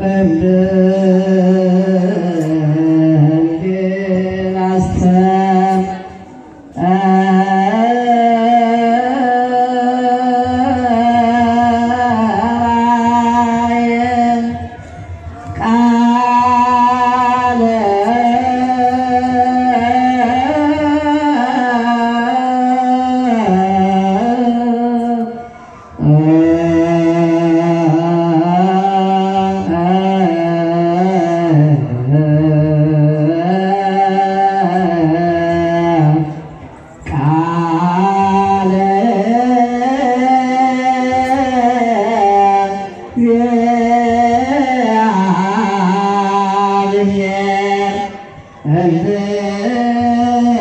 and Yeah.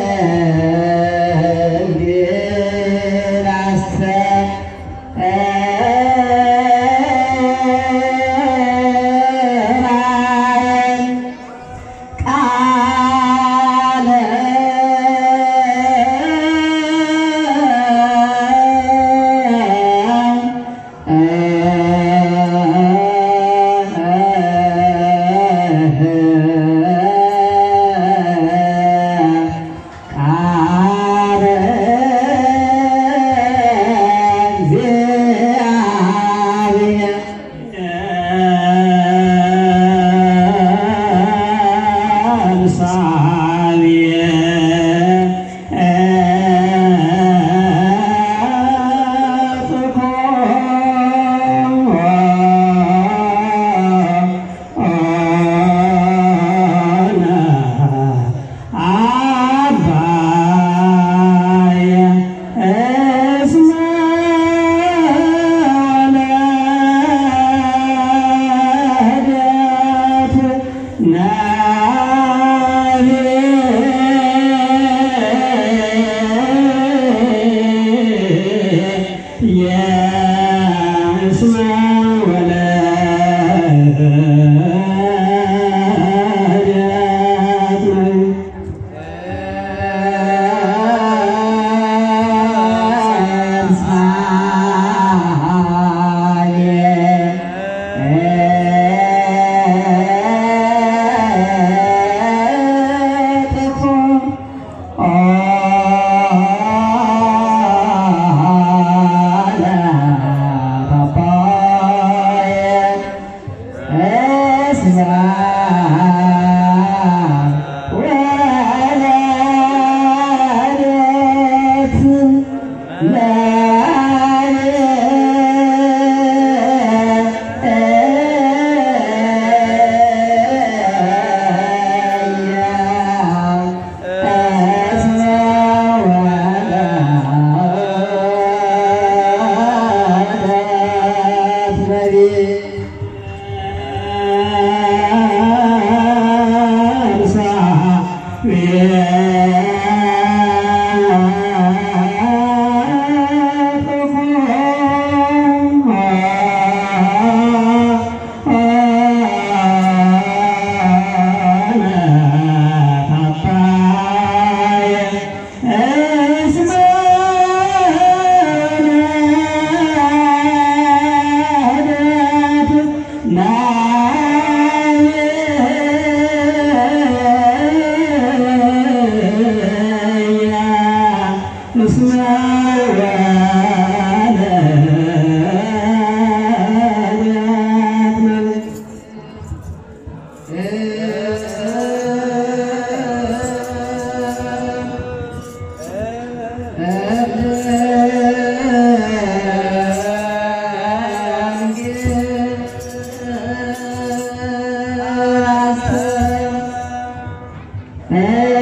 Ê.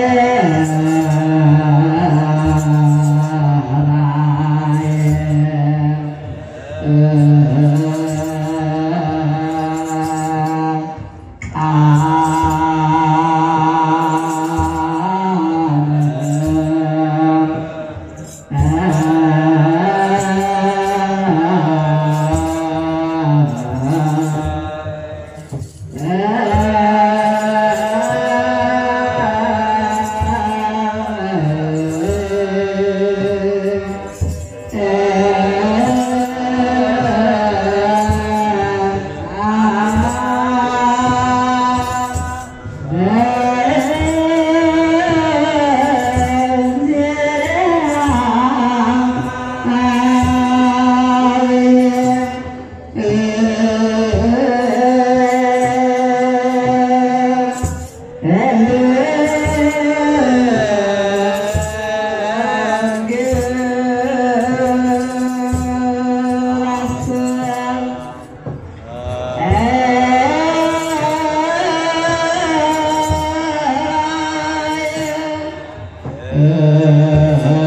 إله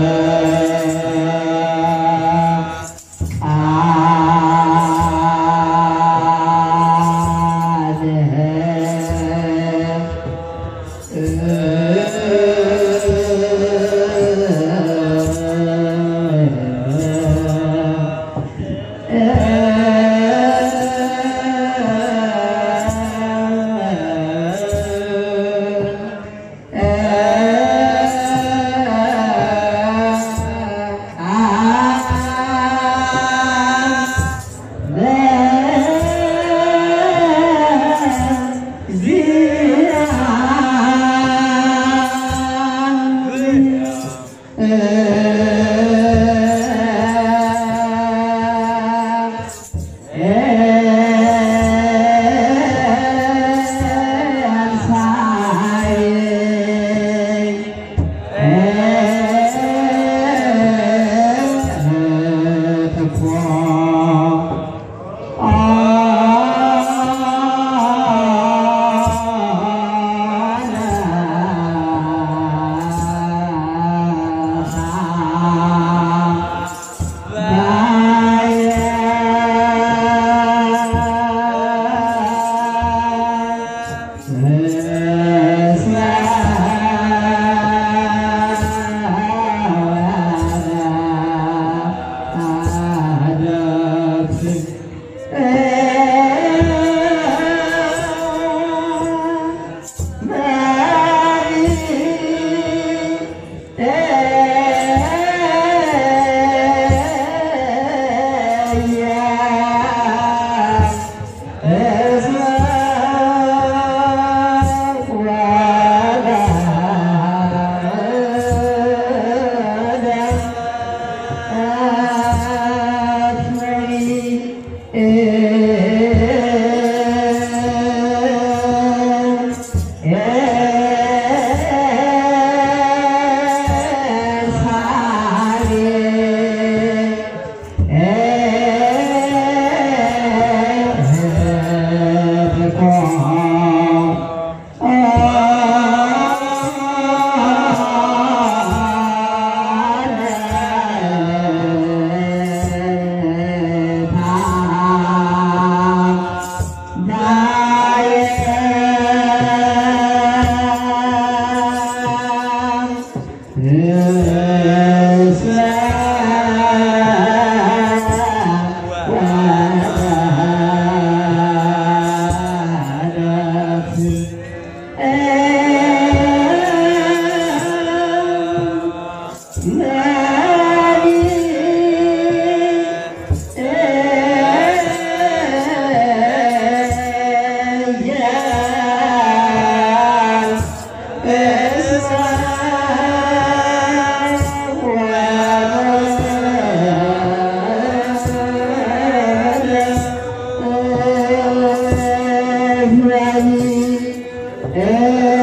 É.